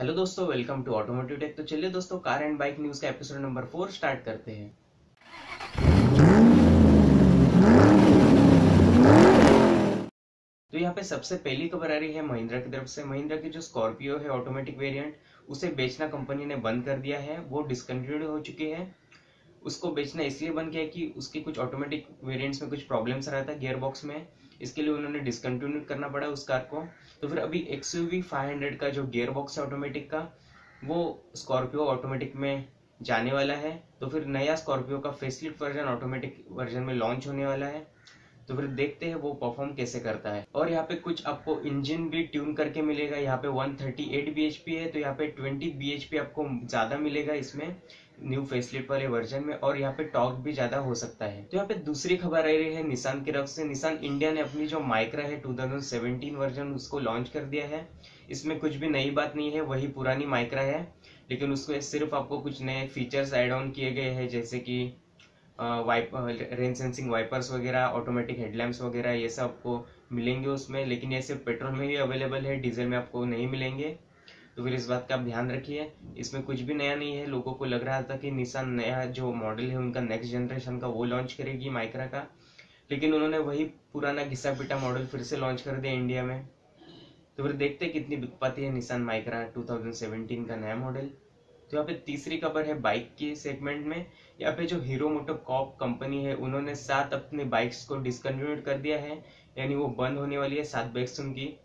Hello दोस्तों welcome to automotive take तो चलिए दोस्तों कार एंड बाइक न्यूज़ का एपिसोड नंबर फोर स्टार्ट करते हैं। तो यहाँ पे सबसे पहली खबर आ रही है महिंद्रा की तरफ़ से। महिंद्रा की जो स्कॉर्पियो है ऑटोमेटिक वेरिएंट उसे बेचना कंपनी ने बंद कर दिया है। वो डिसकंटिन्यूड हो चुकी है। उसको बेचना इसलिए बंद किया कि उसके कुछ ऑटोमेटिक वेरिएंट्स में कुछ प्रॉब्लम्स रहा था गियर बॉक्स में। इसके लिए उन्होंने डिसकंटिन्यू करना पड़ा उस कार को। तो फिर अभी एक्स यू वी का जो गियर बॉक्स है ऑटोमेटिक का, वो स्कॉर्पियो ऑटोमेटिक में जाने वाला है। तो फिर नया स्कॉर्पियो का फेसलिफ्ट वर्जन ऑटोमेटिक वर्जन में लॉन्च होने वाला है। तो फिर देखते हैं वो परफॉर्म कैसे करता है। और यहाँ पे कुछ आपको इंजन भी ट्यून करके मिलेगा। यहाँ पे 138 bhp है तो यहाँ पे 20 bhp आपको ज़्यादा मिलेगा इसमें। न्यू फेसलिफ्ट वाले वर्जन में और यहाँ पे टॉक भी ज़्यादा हो सकता है। तो यहाँ पे दूसरी खबर आ रही है निशान की तरफ़ से। निशान इंडिया ने अपनी जो माइक्रा है 2017 वर्जन उसको लॉन्च कर दिया है। इसमें कुछ भी नई बात नहीं है, वही पुरानी माइक्रा है। लेकिन उसको सिर्फ़ आपको कुछ नए फीचर्स एड ऑन किए गए हैं, जैसे कि वाइप रेन सेंसिंग वाइपर्स वगैरह ऑटोमेटिक हेडलैम्प्स वगैरह, ये सब आपको मिलेंगे उसमें। लेकिन ये सिर्फ़ पेट्रोल में ही अवेलेबल है डीजल में आपको नहीं मिलेंगे। तो फिर इस बात का आप ध्यान रखिए। इसमें कुछ भी नया नहीं है। लोगों को लग रहा था कि निशान नया जो मॉडल है, उनका नेक्स्ट जनरेशन का वो लॉन्च करेगी माइक्रा का। लेकिन उन्होंने वही पुराना घिसा पिटा मॉडल फिर से लॉन्च कर दिया इंडिया में। तो फिर देखते कितनी बिक पाती है निशान माइक्रा 2017 का नया मॉडल तो यहाँ पे तीसरी खबर है बाइक की सेगमेंट में। यहाँ पे जो हीरो मोटो कॉप कंपनी है, उन्होंने सात अपने बाइक्स को डिसकंटिन्यूड कर दिया है। यानी वो बंद होने वाली है सात बाइक्स उनकी।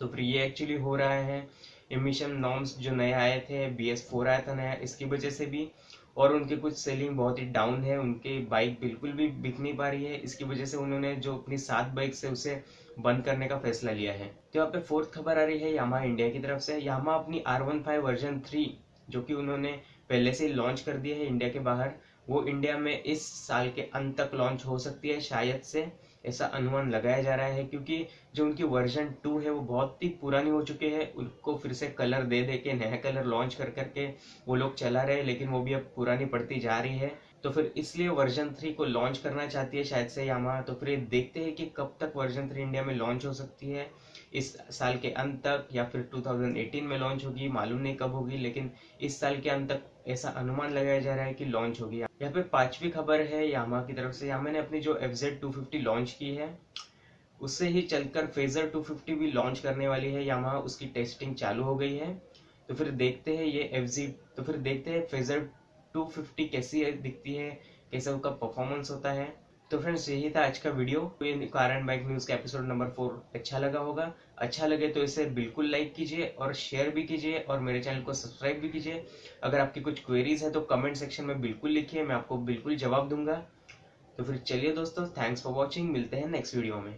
तो फिर ये एक्चुअली हो रहा है। एमिशन नॉर्म्स जो नए आए थे बी एस फोर आया था नया, इसकी वजह से भी। और उनके कुछ सेलिंग बहुत ही डाउन है, उनके बाइक बिल्कुल भी बिक नहीं पा रही है। इसकी वजह से उन्होंने जो अपनी सात बाइक से उसे बंद करने का फैसला लिया है। तो यहाँ पे फोर्थ खबर आ रही है यामा इंडिया की तरफ़ से। यामा अपनी R one five version three जो कि उन्होंने पहले से लॉन्च कर दिया है इंडिया के बाहर। वो इंडिया में इस साल के अंत तक लॉन्च हो सकती है, शायद से ऐसा अनुमान लगाया जा रहा है क्योंकि जो उनकी वर्जन टू है, वो बहुत ही पुरानी हो चुकी है। उनको फिर से कलर दे दे के, नया कलर लॉन्च कर करके वो लोग चला रहे हैं, लेकिन वो भी अब पुरानी पड़ती जा रही है। तो फिर इसलिए वर्जन थ्री को लॉन्च करना चाहती है शायद से यामा तो फिर देखते हैं कि कब तक वर्जन थ्री इंडिया में लॉन्च हो सकती है। इस साल के अंत तक या फिर 2018 में लॉन्च होगी, मालूम नहीं कब होगी, लेकिन इस साल के अंत तक ऐसा अनुमान लगाया जा रहा है कि लॉन्च होगी। यहाँ पे पांचवी खबर है यामा की तरफ़ से। यामा ने अपनी जो F Z two fifty launch की है, उससे ही चलकर फेजर 250 भी लॉन्च करने वाली है यामा उसकी टेस्टिंग चालू हो गई है। तो फिर देखते हैं ये एफ़ तो फिर देखते हैं फेजर 250 कैसी दिखती है, कैसा उसका परफॉर्मेंस होता है। तो फ्रेंड्स यही था आज का video car and bike news का एपिसोड नंबर फोर अच्छा लगा होगा। अच्छा लगे तो इसे बिल्कुल लाइक कीजिए और शेयर भी कीजिए और मेरे चैनल को सब्सक्राइब भी कीजिए। अगर आपकी कुछ क्वेरीज है तो कमेंट सेक्शन में बिल्कुल लिखिए, मैं आपको बिल्कुल जवाब दूँगा। तो फिर चलिए दोस्तों थैंक्स फॉर वॉचिंग मिलते हैं नेक्स्ट वीडियो में।